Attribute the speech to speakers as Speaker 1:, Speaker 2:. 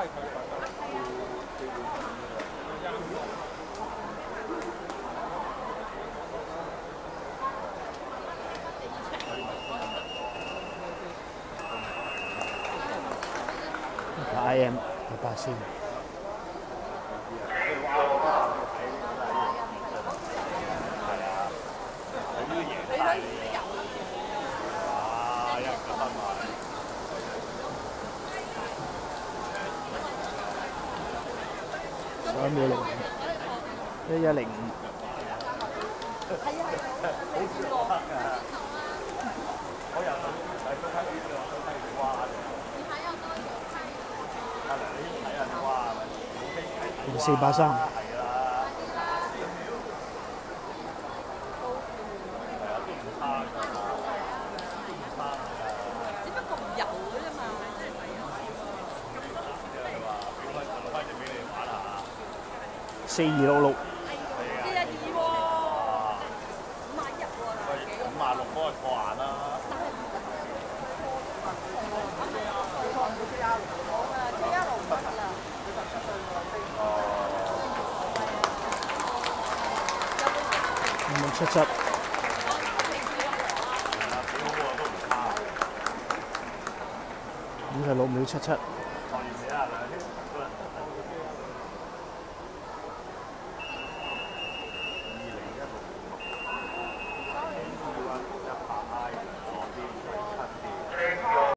Speaker 1: Ayam am. 先。十一秒零五，一一零五。四八三。四二六六，
Speaker 2: 四廿二喎，五萬一喎，
Speaker 3: 五萬六嗰個破眼啦，
Speaker 1: 五七七。五十六秒七七。
Speaker 3: 創業者啊兩